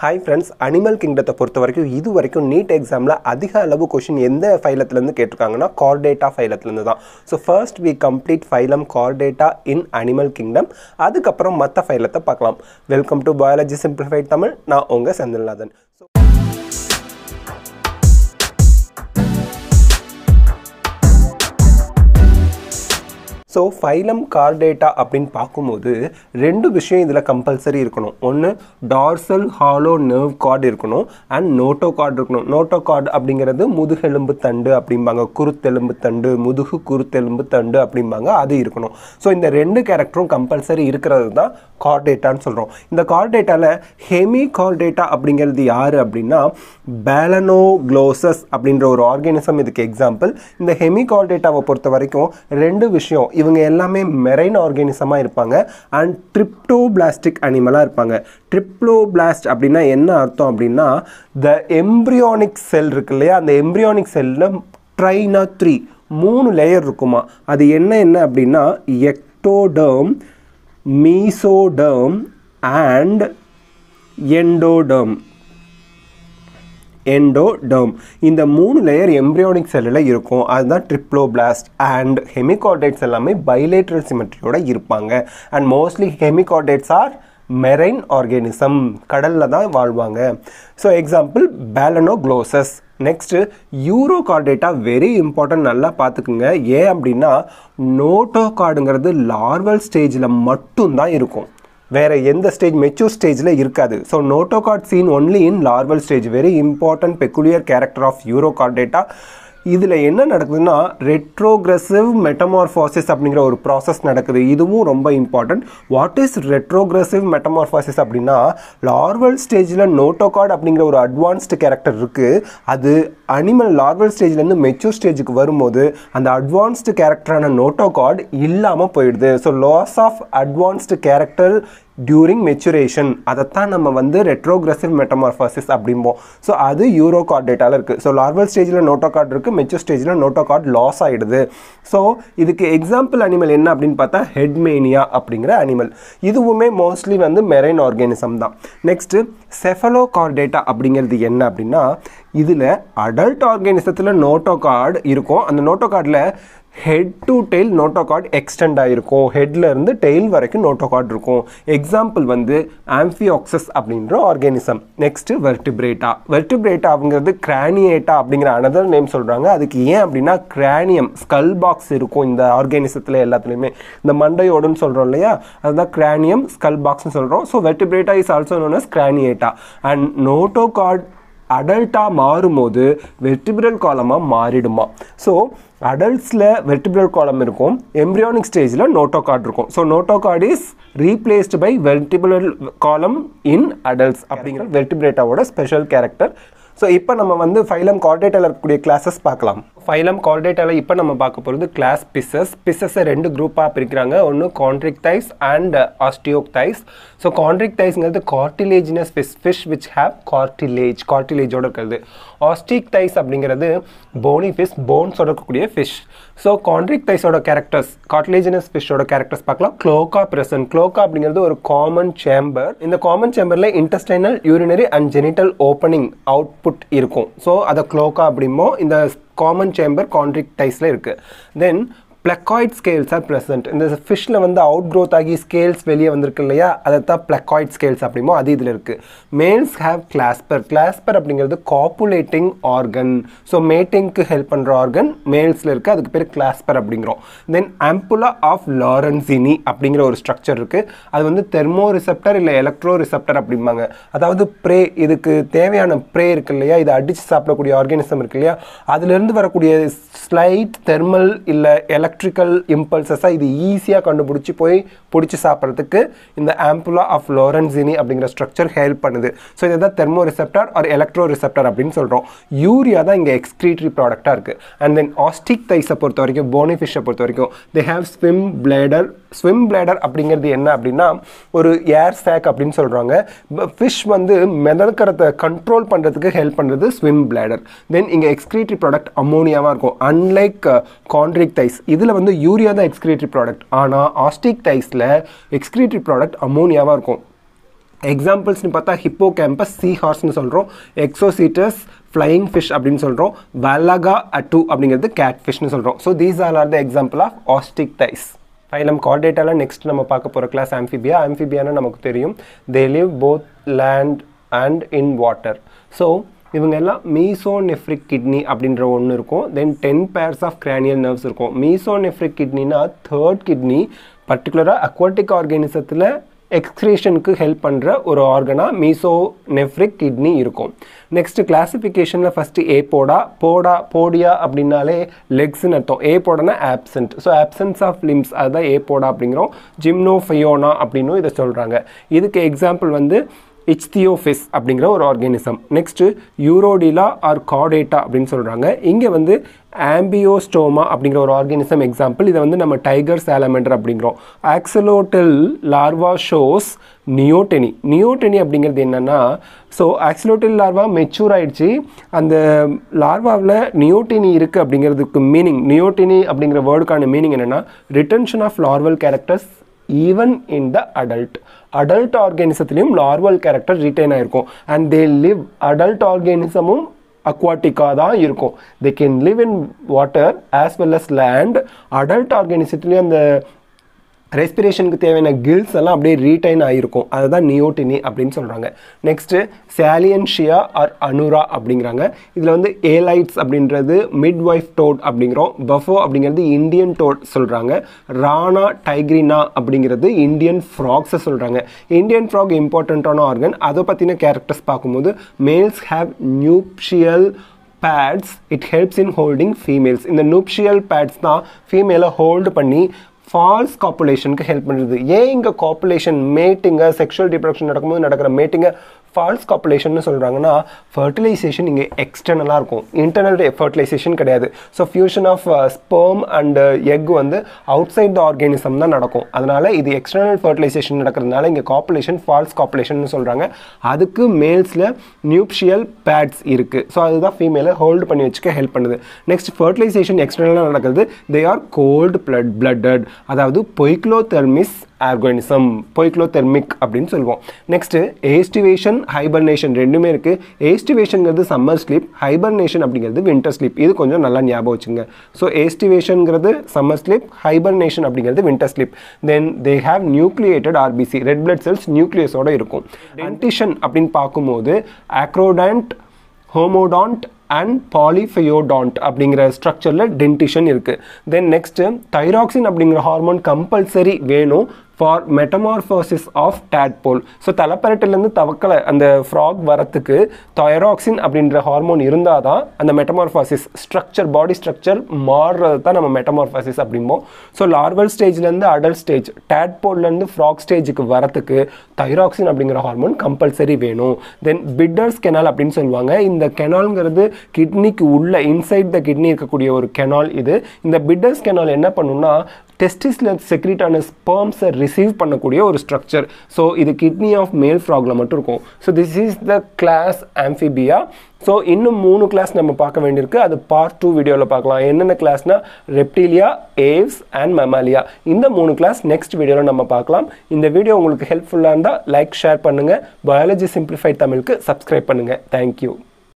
Hi friends animal கிங்டத்தை பொறுத்த வரைக்கும் இது வரைக்கும் நீட் எக்ஸாமில் அதிக அளவு கொஷின் எந்த ஃபைலத்துலேருந்து கேட்டிருக்காங்கன்னா கார்டேட்டா ஃபைலத்துலேருந்து தான். So first we complete phylum Chordata in animal kingdom அதுக்கப்புறம் மற்ற ஃபைலத்தை பார்க்கலாம். Welcome to biology simplified Tamil நான் உங்கள் Senthilnathan so so phylum Chordata அப்படின்னு பார்க்கும்போது ரெண்டு விஷயம் இதில் கம்பல்சரி இருக்கணும். ஒன்று டார்சல் ஹாலோ நர்வ் கார்டு இருக்கணும் அண்ட் நோட்டோ கார்டு இருக்கணும். நோட்டோ கார்டு அப்படிங்கிறது முதுகெலும்பு தண்டு அப்படிம்பாங்க. குருத்தெலும்பு தண்டு முதுகு குருத்தெலும்பு தண்டு அப்படிம்பாங்க. அது இருக்கணும். ஸோ இந்த ரெண்டு கேரக்டரும் கம்பல்சரி இருக்கிறது தான் கார்டேட்டான்னு சொல்கிறோம் இந்த கார்டேட்டாவில் ஹெமி கார்டேட்டா அப்படிங்கிறது யார் அப்படின்னா பேலனோ க்ளோசஸ் அப்படின்ற ஒரு ஆர்கானிசம் இதுக்கு எக்ஸாம்பிள் இந்த ஹெமி கார்டேட்டாவை பொறுத்த வரைக்கும் ரெண்டு விஷயம் இவங்க எல்லாமே மெரைன் ஆர்கானிசமாக இருப்பாங்க. அண்ட் ட்ரிப்டோபிளாஸ்டிக் அனிமலாக இருப்பாங்க. ட்ரிப்ளோபிளாஸ்ட் அப்படின்னா என்ன அர்த்தம் அப்படின்னா த எம்ப்ரியானிக் செல் இருக்கு இல்லையா? அந்த எம்ப்ரியானிக் செல்லில் ட்ரைனா த்ரீ மூணு லேயர் இருக்குமா? அது என்ன என்ன அப்படின்னா ectoderm mesoderm and endoderm endoderm. இந்த மூணு லேயர் எம்ப்ரியோனிக் செல்லில் இருக்கும். அதுதான் ட்ரிப்ளோபிளாஸ்ட் அண்ட் ஹெமிகார்டேட்ஸ் எல்லாமே பைலேட்ரல் சிமெட்ரியோடு இருப்பாங்க. And mostly hemichordates are marine organism கடலில் தான் வாழ்வாங்க. So example Balanoglossus next Urochordata very important நல்லா பார்த்துக்குங்க. ஏன் அப்படின்னா நோட்டோ கார்டுங்கிறது லார்வல் ஸ்டேஜில் மட்டும்தான் இருக்கும். வேற எந்த ஸ்டேஜ் மெச்சூர் ஸ்டேஜில் இருக்காது. So notochord seen only in larval stage very important peculiar character of Urochordata இதில் என்ன நடக்குதுன்னா ரெட்ரோக்ரெசிவ் மெட்டமார்ஃபாசிஸ் அப்படிங்கிற ஒரு ப்ராசஸ் நடக்குது. இதுவும் ரொம்ப important what is retrogressive metamorphosis அப்படின்னா லார்வல் ஸ்டேஜில் நோட்டோகார்ட் அப்படிங்கிற ஒரு அட்வான்ஸ்டு கேரக்டர் இருக்குது அது அனிமல் லார்வல் ஸ்டேஜ்லேருந்து மெச்சூர் ஸ்டேஜுக்கு வரும்போது அந்த அட்வான்ஸ்டு கேரக்டரான நோட்டோகார்டு இல்லாமல் போயிடுது. So loss of advanced character during maturation அதைத்தான் நம்ம வந்து ரெட்ரோக்ரெசிவ் மெட்டமார்ஃபாசிஸ் அப்படிம்போம். ஸோ அது யூரோ கார்டேட்டாவில் இருக்குது ஸோ லார்வல் ஸ்டேஜில் நோட்டோ கார்டு இருக்குது மெச்சூர் ஸ்டேஜில் நோட்டோ கார்டு லாஸ் ஆகிடுது ஸோ இதுக்கு எக்ஸாம்பிள் அனிமல் என்ன அப்படின்னு பார்த்தா ஹெட்மேனியா அப்படிங்கிற அனிமல் இதுவுமே மோஸ்ட்லி வந்து மெரைன் ஆர்கானிசம் தான். நெக்ஸ்ட்டு செஃபலோகார்டேட்டா அப்படிங்கிறது என்ன அப்படின்னா இதில் அடல்ட் ஆர்கானிசத்தில் நோட்டோ கார்டு இருக்கும். அந்த நோட்டோ கார்டில் head to tail notochord extend ஆகிருக்கும் ஹெட்லேருந்து டெயில் வரைக்கும் நோட்டோகார்ட் இருக்கும். எக்ஸாம்பிள் வந்து ஆம்ஃபியாக்சஸ் அப்படின்ற ஆர்கானிசம் நெக்ஸ்ட்டு வெர்டிபிரேட்டா வெர்டிபிரேட்டா அப்படிங்கிறது கிரானியேட்டா அப்படிங்கிற அனதர் நேம் சொல்கிறாங்க அதுக்கு ஏன் அப்படின்னா கிரானியம் ஸ்கல் பாக்ஸ் இருக்கும் இந்த ஆர்கானிசத்தில் எல்லாத்துலேயுமே. இந்த மண்டையோடுன்னு சொல்கிறோம் இல்லையா? அதுதான் கிரானியம் ஸ்கல் பாக்ஸ்னு சொல்கிறோம் so Vertebrata is also known as Craniata and notochord அடல்ட்டாக மாறும்போது வெர்டிபிரல் காலமாக மாறிடுமா? ஸோ அடல்ட்ஸில் வெர்டிபிரல் காலம் இருக்கும். எம்ப்ரியானிக் ஸ்டேஜில் நோட்டோகார்டு இருக்கும். So notochord is replaced by vertebral column in adults அப்படிங்கிற வெர்டிபிரேட்டாவோட ஸ்பெஷல் கேரக்டர் ஸோ இப்போ நம்ம வந்து ஃபைலம் கார்டேட்டாவில் இருக்கக்கூடிய கிளாஸஸ் பார்க்கலாம். ஃபைலம் கார்டேட்டாவில் இப்போ நம்ம பார்க்க போகிறது கிளாஸ் பிசஸ் பிசஸை ரெண்டு குரூப்பாக பிரிக்கிறாங்க. ஒன்று கான்ட்ரிக் தைஸ் அண்ட் ஆஸ்டியோக் தைஸ் ஸோ கான்ட்ரிக் தைஸ்ங்கிறது cartilaginous fish fish which have cartilage கார்டிலேஜோட இருக்கிறது. ஆஸ்டிக் தைஸ் அப்படிங்கிறது போனி ஃபிஷ் போன்ஸோட இருக்கக்கூடிய ஃபிஷ் ஸோ கான்ட்ரிக் தைஸோட கேரக்டர்ஸ் காட்லேஜினஸ் ஃபிஷ்ஷோட கேரக்டர்ஸ் பார்க்கலாம். க்ளோக்கா பிரசன் க்ளோக்கா அப்படிங்கிறது ஒரு காமன் சேம்பர் இந்த common சேம்பரில் intestinal urinary and genital opening output இருக்கும். ஸோ அதை க்ளோக்கா அப்படிமோ இந்த காமன் சேம்பர் கான்ட்ரிக் டைஸில் இருக்குது then placoid scales are present இந்த ஃபிஷ்ஷில் வந்து அவுட் க்ரோத் ஆகி ஸ்கேல்ஸ் வெளியே வந்திருக்கு இல்லையா? அதை தான் பிளக்காய்ட் ஸ்கேல்ஸ் அப்படிமோ அது இதில் இருக்குது மேல்ஸ் ஹேவ் கிளாஸ்பர் கிளாஸ்பர் அப்படிங்கிறது காப்புலேட்டிங் ஆர்கன் ஸோ மேட்டிங்க்கு ஹெல்ப் பண்ணுற ஆர்கன் மேல்ஸில் இருக்குது அதுக்கு பேர் கிளாஸ்பர் அப்படிங்கிறோம். தென் ஆம்புலா ஆஃப் லாரன்சினி அப்படிங்கிற ஒரு ஸ்ட்ரக்சர் இருக்குது அது வந்து தெர்மோ ரிசெப்டர் இல்லை எலக்ட்ரோ ரிசெப்டர் அப்படிம்பாங்க. அதாவது ப்ரே இதுக்கு தேவையான ப்ரே இருக்கு இல்லையா? இதை அடித்து சாப்பிடக்கூடிய ஆர்கானிசம் இருக்கு இல்லையா? அதுலேருந்து வரக்கூடிய ஸ்லைட் தெர்மல் இல்லை எலக்ட்ரிக்கல் இம்பல்சஸாக இது ஈஸியாக கண்டுபிடிச்சி போய் பிடிச்சி சாப்பிட்றதுக்கு இந்த ஆம்புலா ஆஃப் லோரன்சினி அப்படிங்கிற ஸ்ட்ரக்சர் ஹெல்ப் பண்ணுது. ஸோ இதை தான் thermo receptor or electro receptor அப்படின்னு சொல்கிறோம் யூரியா தான் இங்கே எக்ஸ்க்ரீட்ரி ப்ராடக்டாக இருக்குது அண்ட் தென் ஆஸ்டிக் தைஸை பொறுத்த வரைக்கும் போனிஃபிஷை பொறுத்த வரைக்கும் they have swim bladder swim bladder அப்படிங்கிறது என்ன அப்படின்னா ஒரு ஏர் சேக் அப்படின்னு சொல்கிறாங்க ஃபிஷ் வந்து மிதக்கிறத கண்ட்ரோல் பண்ணுறதுக்கு ஹெல்ப் பண்ணுறது ஸ்விம் பிளேடர் தென் இங்கே எக்ஸ்க்ரீட்ரி ப்ராடக்ட் அமோனியாவாக இருக்கும். அன்லைக் கான்ட்ரிக் தைஸ் இதில் வந்து யூரியா தான் எக்ஸ்க்ரீட்ரி ப்ராடக்ட் ஆனால் ஆஸ்டிக் தைஸில் எக்ஸ்க்ரீட்ரி ப்ராடக்ட் அமோனியாவாக இருக்கும். எக்ஸாம்பிள்ஸ்னு பார்த்தா ஹிப்போ கேம்பஸ் சீ ஹார்ஸ்னு சொல்கிறோம் எக்ஸோசீட்டஸ் ஃப்ளையிங் ஃபிஷ் அப்படின்னு சொல்கிறோம் வல்லகா அட்டு அப்படிங்கிறது கேட் ஃபிஷ்னு சொல்கிறோம் so these are are the example of Osteichthyes நம்ம கார்டேட்டாவில் நெக்ஸ்ட் நம்ம பார்க்க போகிற கிளாஸ் ஆம்ஃபிபியா ஆம்ஃபிபியானா நமக்கு தெரியும். They live both land and in water so இவங்க எல்லாம் மீசோநெஃப்ரிக் கிட்னி அப்படின்ற ஒன்று இருக்கும். Then ten pairs of cranial nerves இருக்கும். மீசோநெஃப்ரிக் கிட்னினா தேர்ட் கிட்னி பர்டிகுலராக அக்வாட்டிக் ஆர்கானிசத்தில் எக்ஸ்க்ரேஷனுக்கு ஹெல்ப் பண்ணுற ஒரு ஆர்கனாக மீசோ நெஃப்ரிக் கிட்னி இருக்கும். நெக்ஸ்ட்டு கிளாசிஃபிகேஷனில் ஃபஸ்ட்டு ஏ போடா போடா போடியா அப்படின்னாலே லெக்ஸ்னு அர்த்தம். ஏ போடனா absent so absence of limbs அதுதான் ஏ போடா அப்படிங்கிறோம். ஜிம்னோஃபயோனா அப்படின்னும் இதை சொல்கிறாங்க இதுக்கு எக்ஸாம்பிள் வந்து இச்தியோஃபிஸ் அப்படிங்கிற ஒரு organism next Urodela or Caudata அப்படின்னு சொல்கிறாங்க இங்கே வந்து ஆம்பியோஸ்டோமா அப்படிங்கிற ஒரு ஆர்கானிசம் எக்ஸாம்பிள் இதை வந்து நம்ம டைகர் சாலமெண்டர் அப்படிங்கிறோம். Axolotl larva shows neoteny neoteny அப்படிங்கிறது என்னென்னா ஸோ ஆக்சிலோட்டல் லார்வா மெச்சூர் ஆயிடுச்சு. அந்த லார்வாவில் நியோடெனி இருக்குது அப்படிங்கிறதுக்கு மீனிங் நியோடெனி அப்படிங்கிற வேர்டுக்கான மீனிங் என்னென்னா retention of larval characters even in the adult adult ஆர்கானிசத்துலேயும் larval character retain ஆகிருக்கும் அண்ட் தே லிவ் அடல்ட் ஆர்கானிசமும் அக்வாட்டிக்காக தான் இருக்கும். They can live in water as well as land adult ஆர்கானிசத்துலேயும் அந்த ரெஸ்பிரேஷனுக்கு தேவையான கில்ஸ் எல்லாம் அப்படியே ரீடைன் ஆகிருக்கும் அதுதான் நியோட்டினி அப்படின்னு சொல்கிறாங்க நெக்ஸ்ட்டு சாலியன்ஷியா ஆர் அனுரா அப்படிங்கிறாங்க. இதில் வந்து ஏலைட்ஸ் அப்படின்றது மிட் ஒய்ஃப் டோட் அப்படிங்கிறோம். பஃபோ அப்படிங்கிறது இந்தியன் டோட் சொல்கிறாங்க ராணா டைக்ரினா அப்படிங்கிறது இந்தியன் ஃப்ராக்ஸை சொல்கிறாங்க இந்தியன் ஃப்ராக் இம்பார்ட்டண்ட்டான ஆர்கன் அதை பற்றின கேரக்டர்ஸ் பார்க்கும்போது males have nuptial pads it helps in holding females இந்த நூப்ஷியல் பேட்ஸ் தான் ஃபீமேலை ஹோல்டு பண்ணி ஃபால்ஸ் காப்புலேஷனுக்கு ஹெல்ப் பண்ணுறது ஏன் இங்கே காப்புலேஷன் மேட்டிங்க செக்ஷுவல் ரிப்ரொடக்ஷன் நடக்கும்போது நடக்கிற மேட்டிங்க ஃபால்ஸ் காப்புலேஷன் சொல்கிறாங்கன்னா ஃபர்டிலைசேஷன் இங்கே எக்ஸ்டர்னலாக இருக்கும். இன்டர்னல் ஃபர்டிலைசேஷன் கிடையாது. So fusion of sperm and egg வந்து அவுட் சைட் த ஆர்கானிசம் தான் நடக்கும். அதனால் இது எக்ஸ்டர்னல் ஃபர்டிலைசேஷன் நடக்கிறதுனால இங்கே காப்புலேஷன் ஃபால்ஸ் காப்புலேஷன் சொல்கிறாங்க அதுக்கு மேல்ஸில் நியூப்ஷியல் பேட்ஸ் இருக்குது ஸோ அதுதான் ஃபீமேலை ஹோல்டு பண்ணி வச்சுக்க ஹெல்ப் பண்ணுது. நெக்ஸ்ட் ஃபர்டிலைசேஷன் எக்ஸ்டர்னலாக நடக்கிறது they are cold blood blooded அதாவது பொய்க்ளோதெர்மிஸ் ஆர்கானிசம் பொய்க்ளோதெர்மிக் அப்படின்னு சொல்லுவோம். நெக்ஸ்ட்டு ஏஸ்டிவேஷன் ஹைபர்னேஷன் ரெண்டுமே இருக்குது ஏஸ்டிவேஷனுங்கிறது சம்மர் ஸ்லீப் ஹைபர்னேஷன் அப்படிங்கிறது வின்டர் ஸ்லீப் இது கொஞ்சம் நல்லா ஞாபகம் வச்சுங்க ஸோ ஏஸ்டிவேஷனுங்கிறது சம்மர் ஸ்லீப் ஹைபர்னேஷன் அப்படிங்கிறது winter sleep then they have nucleated RBC red blood cells நியூக்ளியஸோடு இருக்கும். டென்டிஷன் அப்படின்னு பார்க்கும்போது ஆக்ரோடண்ட் ஹோமோடான்ட் அண்ட் பாலிஃபயோடான்ட் அப்படிங்கிற ஸ்ட்ரக்சரில் டென்டிஷன் இருக்குது தென் நெக்ஸ்ட்டு தைராக்சின் அப்படிங்கிற ஹார்மோன் கம்பல்சரி வேணும். For metamorphosis of tadpole so தலைப்பரட்டிலேருந்து தவக்கலை அந்த ஃப்ராக் வரத்துக்கு தொயராக்சின் அப்படின்ற ஹார்மோன் இருந்தால் தான் அந்த மெட்டமார்ஃபாசிஸ் ஸ்ட்ரக்சர் பாடி ஸ்ட்ரக்சர் மாறுறது தான் நம்ம மெட்டமார்ஃபாசிஸ் அப்படிம்போம். ஸோ லார்வல் ஸ்டேஜ்லேருந்து அடல்ட் ஸ்டேஜ் டேட்போல்லேருந்து ஃப்ராக் ஸ்டேஜுக்கு வரத்துக்கு தைராக்சின் அப்படிங்கிற ஹார்மோன் கம்பல்சரி வேணும். தென் பிட்டர்ஸ் கெனால் அப்படின்னு சொல்லுவாங்க. இந்த கெனால்ங்கிறது கிட்னிக்கு உள்ள இன்சைட் த கிட்னி இருக்கக்கூடிய ஒரு கெனால் இது. இந்த பிட்டர்ஸ் கெனால் என்ன பண்ணுன்னா டெஸ்டிஸில் செக்ரீட் ஆன ரிசீவ் பண்ணக்கூடிய ஒரு ஸ்ட்ரக்சர் ஸோ இது கிட்னி ஆஃப் மேல் ஃப்ராக்ல மட்டும் இருக்கும். So this is the class Amphibia so இன்னும் மூணு கிளாஸ் நம்ம பார்க்க வேண்டியிருக்கு. அது பார்ட் டூ வீடியோவில் பார்க்கலாம். என்னென்ன கிளாஸ்னா ரெப்டீலியா ஏவ்ஸ் அண்ட் மெமாலியா இந்த மூணு கிளாஸ் நெக்ஸ்ட் வீடியோவில் நம்ம பார்க்கலாம். இந்த வீடியோ உங்களுக்கு ஹெல்ப்ஃபுல்லாக இருந்தால் லைக் ஷேர் பண்ணுங்கள் பயாலஜி சிம்பிளிஃபைட் தமிழுக்கு சப்ஸ்கிரைப் பண்ணுங்கள் தேங்க்யூ